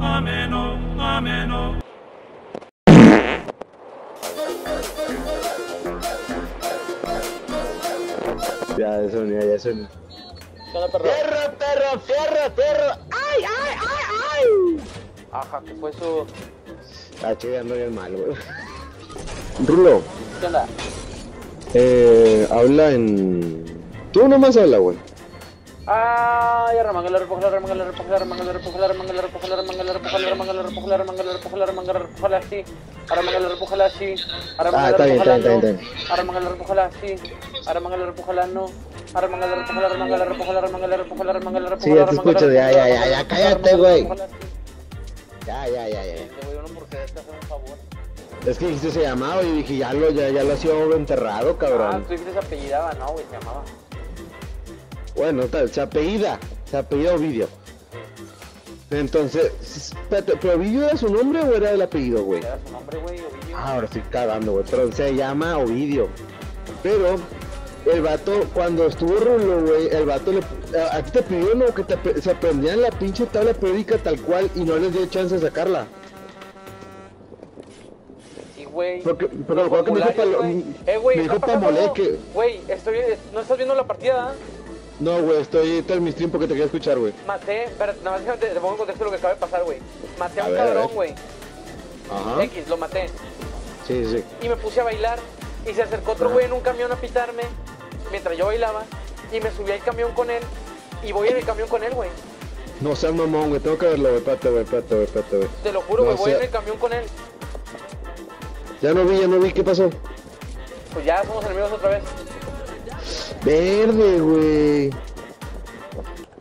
Ameno, ameno. Ya, eso ni, ya, eso ni. ¿Qué onda, perro? ¡Fierro, perro, fierro, fierro! ¡Ay, ay, ay, ay! Ajá, ¿qué fue eso? Ah, che, ando bien mal, güey. Rulo, ¿Qué onda? eh, habla en... Tú nomás habla, güey. Ay, arremángale, repójale, arremángale, repójale, arremángale, repójale, arremángale, repójale, arremángale, repójale, arremángale, repójale, arremángale, repójale, arremángale, repójale así. Arremángale, repójale así. Ah, está bien, está bien, está bien. Arremángale, repójale así. Arremángale, repójale no. Arremángale, repójale, arremángale, repójale, arremángale, repójale, arremángale, repójale, Sí, ya te escucho, ya, ya, ya, ya, cállate, güey. Ya, ya, ya, ya. Este güey, uno porque te hace un favor. Es que dijiste se llamaba y dije, ya lo, ya, ya lo hacía enterrado, Ah, cabrón. tú dijiste se apellidaba, no, güey, se llamaba. Bueno, tal, se apellida, se apellida Ovidio. Entonces, espérate, ¿pero Ovidio era su nombre o era el apellido, güey? Era su nombre, güey, Ovidio. Ah, ahora estoy cagando, güey. Pero se llama Ovidio. Pero el vato, cuando estuvo Rulo, güey, el vato le. A, a ti te pidió, ¿no? Que te, se aprendían la pinche tabla periódica tal cual y no les dio chance de sacarla. Sí, güey. Porque- pero recuerdo que me dijo güey. Eh, güey, me está dijo pasando Pamolé algo. que- Güey, estoy... ¿No estás viendo la partida? ah? No, güey, estoy en mi stream porque te quería escuchar, güey. Maté... Espérate, nada más déjame, te te pongo en contexto lo que acaba de pasar, güey. Maté a A un ver, cabrón, güey. Ajá. X, lo maté. Sí, sí. Y me puse a bailar. Y se acercó otro güey en un camión a pitarme. Mientras yo bailaba. Y me subí al camión con él. Y voy en el camión con él, güey. No seas mamón, güey. Tengo que verlo, güey. Espérate, güey, espérate, güey, espérate, güey. Te lo juro, No güey. voy sea- en el camión con él. Ya no vi, ya no vi. ¿Qué pasó? Pues ya somos enemigos otra vez. Verde, güey.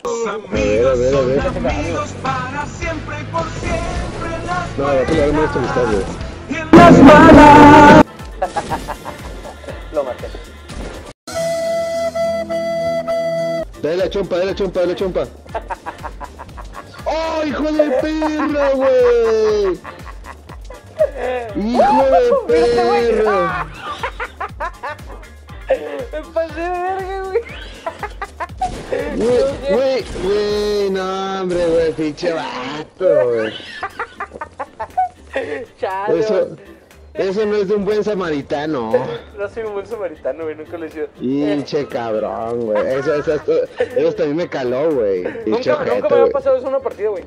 A ver, a ver, a ver. Amigos para siempre y por siempre las No, pelear más tu amistad, güey. las malas. Lo maté. Dale la chompa, dale la chompa, dale la chompa. ¡Oh, hijo de perra, güey! ¡Hijo de perra! Me pasé de verga, güey. Güey, güey, güey, no, hombre, güey, pinche vato, güey. Chale, Eso, eso no es de un buen samaritano. No soy un buen samaritano, güey, nunca lo he sido. Pinche cabrón, güey. Eso, eso, eso, eso también me caló, güey. Nunca, nunca me había pasado eso en una partida, güey.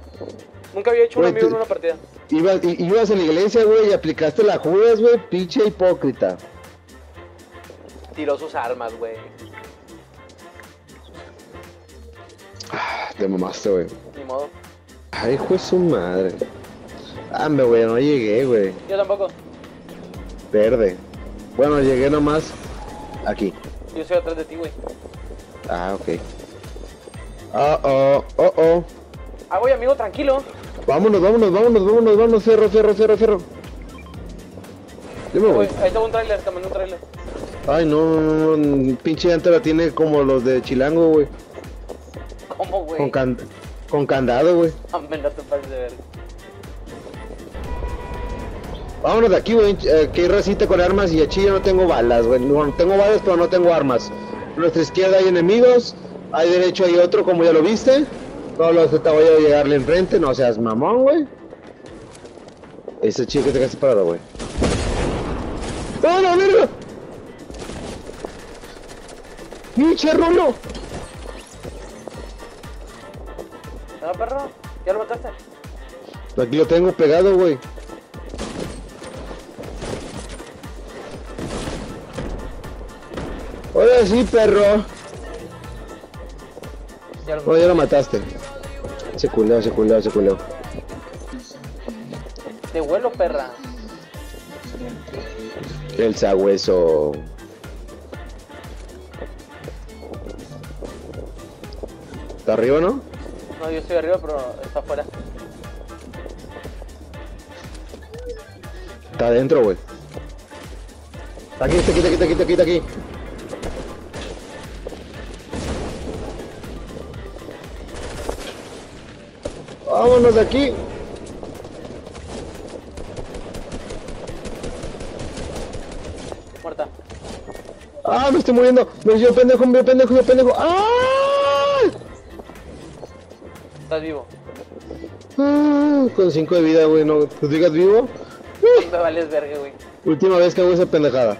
Nunca había hecho un amigo en una partida. Ibas, ibas a la iglesia, güey, y aplicaste la Judas, güey, pinche hipócrita. Tiró sus armas, güey. Ah, Te mamaste, güey. Ni modo. Ay, hijo de su madre. Ah, me güey, no llegué, güey. Yo tampoco. Verde. Bueno, llegué nomás aquí. Yo soy atrás de ti, güey. Ah, ok. Oh, oh, oh, oh. Ah, güey, amigo, tranquilo. Vámonos, vámonos, vámonos, vámonos, vámonos, cerro, cerro, cerro, cerro. Yo me voy. Ahí está un tráiler, te mandé un tráiler. Ay, no, no, no, pinche llanta la tiene como los de Chilango, güey. ¿Cómo, güey? Con, can- con candado, güey. No te pases de verga. Vámonos de aquí, güey. eh, que hay racita con armas y aquí yo no tengo balas, güey. Bueno, tengo balas, pero no tengo armas. A nuestra izquierda hay enemigos. Hay derecho hay otro, como ya lo viste. Todos los te voy a llegarle enfrente, no seas mamón, güey. Ese chico que te quedaste parado, güey. ¡No, no, verga! ¡Pinche Rulo! No, perro, ya lo mataste. Aquí lo tengo pegado, güey. Ahora sí, perro. Ya lo Oh, ya lo mataste. Se culeó, se culeó, se culeó. De vuelo, perra. El sagüeso. ¿Está arriba, no? No, yo estoy arriba, pero está afuera. Está adentro, güey. Está aquí, está aquí, está aquí, está aquí, está aquí. Vámonos de aquí. Muerta. Ah, me estoy muriendo. Me yo pendejo, me pendejo, me pendejo. ¡Ah! Estás vivo. Ah, con 5 de vida, güey, no. ¿Tú digas vivo? Me vales verga, güey. Última vez que hago esa pendejada.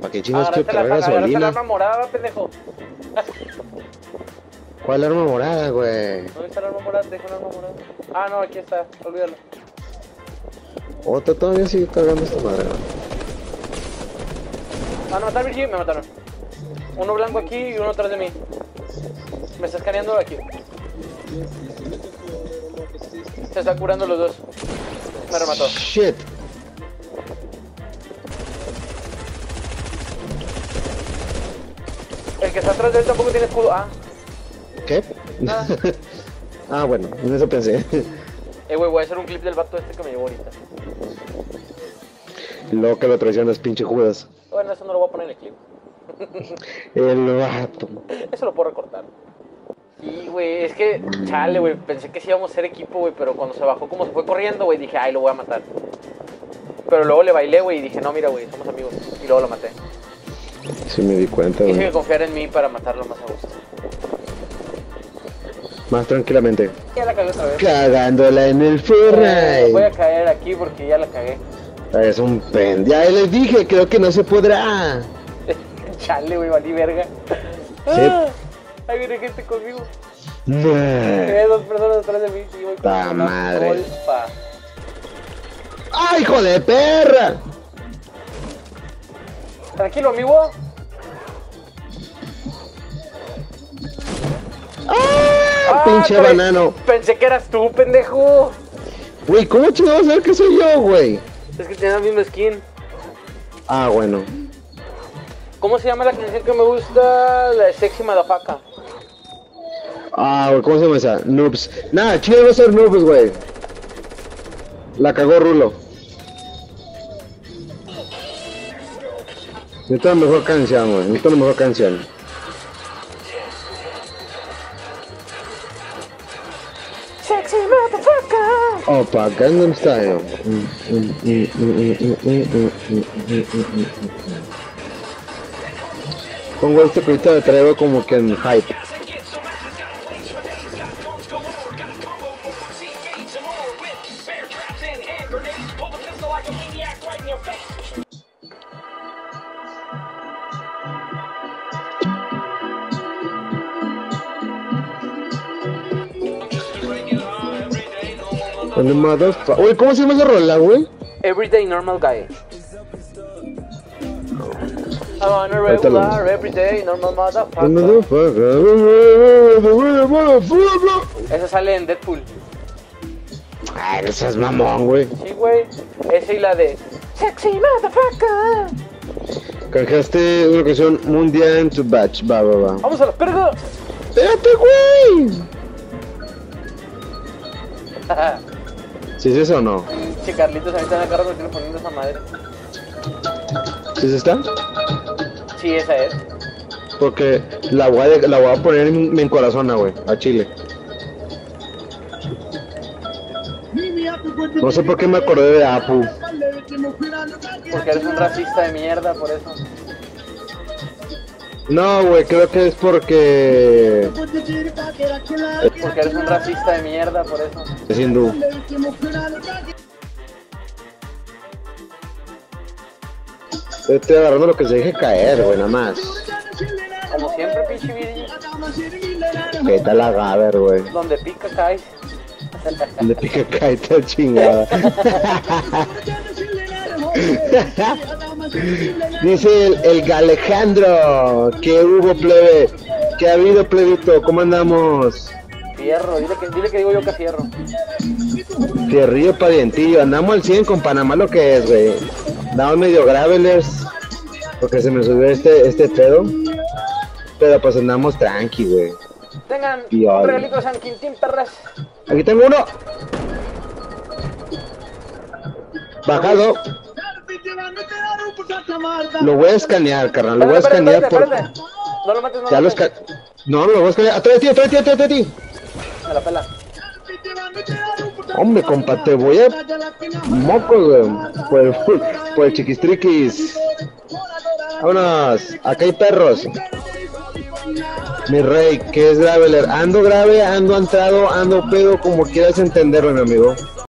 ¿Para qué chingas que la gasolina? arma morada, pendejo. ¿Cuál arma morada, güey? ¿Dónde está la arma morada? Te dejo una arma morada. Ah, no, aquí está. Olvídalo. Otra todavía sigue cargando esta madre. Ah, no, mataron Virgin, me mataron. Uno blanco aquí y uno atrás de mí. Me está escaneando aquí. Se está curando los dos. Me remató. Shit. El que está atrás de él tampoco tiene escudo. Ah, ¿Qué? Nada. ah, bueno, en eso pensé. eh, güey, voy a hacer un clip del vato este que me llevó ahorita. Luego que lo traicionas, pinche Judas. Bueno, eso no lo voy a poner en el clip. El vato. Eso lo puedo recortar. Sí, güey, es que, chale, güey, pensé que sí íbamos a ser equipo, güey, pero cuando se bajó, como se fue corriendo, güey, dije, ay, lo voy a matar. Pero luego le bailé, güey, y dije, no, mira, güey, somos amigos. Y luego lo maté. Sí me di cuenta, güey. que confiara en mí para matarlo más a gusto. Más tranquilamente. Ya la cagué otra vez. Cagándola en el Eh, voy a Fortnite. caer aquí porque ya la cagué. Es un pen. Ya les dije, creo que no se podrá. Chale, güey, valí verga. Ah, ahí viene gente conmigo. Nah. Hay dos personas detrás de mí y voy con Ta una madre. golpa. ¡Ay, hijo de perra! Tranquilo, amigo. ¡Ah! pinche pero- banano. Pensé que eras tú, pendejo. Güey, ¿cómo chingados saber que soy yo, güey? Es que tienes la misma skin. Ah, bueno. ¿Cómo se llama la canción que me gusta? La de Sexy Madafaka. Ah, güey, ¿cómo se llama esa? Noobs. Nada, chido va a ser noobs, güey. La cagó Rulo. Necesito la mejor canción, güey. Necesito la mejor canción. Sexy Madafaka. Opa, Gangnam Style. Mm, mm, mm, un gusto que ahorita lo traigo como que en hype. Uy, ¿cómo se llama esa rola, güey? Everyday Normal Guy. I'm on a regular, everyday normal The motherfucker. motherfucker. Esa sale en Deadpool. Ay, no seas mamón, güey. Sí, güey. Esa y la de Sexy Motherfucker. Canjeaste una canción Mundial to Batch. Va, va, va. Vamos a la perga. Espérate, güey. ¿Sí es eso o no? Che, Carlitos, ahorita en la carro me tiene poniendo esa madre. ¿Sí es esta? Sí, esa es. Porque la voy a, la voy a poner en mi corazón, güey, a Chile. No sé por qué me acordé de Apu. Porque eres un racista de mierda, por eso. No, güey, creo que es porque Porque eres un racista de mierda, por eso. es hindú. Estoy agarrando lo que se deje caer, güey, nada más. Como siempre, pinche virgin. ¿Qué tal la Gaber, güey? Donde pica, caes. Le pica cae esta chingada. Dice el, el Galejandro que hubo plebe, que ha habido plebito, ¿cómo andamos? Fierro, dile que, dile que digo yo que fierro. Fierrillo parientillo, andamos al 100 con Panamá lo que es, güey. Andamos medio gravelers, porque se me subió este, este pedo. Pero pues andamos tranqui, güey. Tengan Y un regalito de San Quintín, perras. Aquí tengo uno. Bajado. Lo voy a escanear, carnal. Lo voy a escanear por... No lo mates, no Ya lo lo mates. esca... No, lo voy a escanear. Atrás de ti, atrás de ti, atrás de ti. Me la pela. Hombre, compa, te voy a... Mocos, güey. Por el chiquistriquis. Vámonos. Acá hay perros. Mi rey, ¿qué es Graveler? Ando grave, ando entrado, ando pedo, como quieras entenderlo, mi amigo.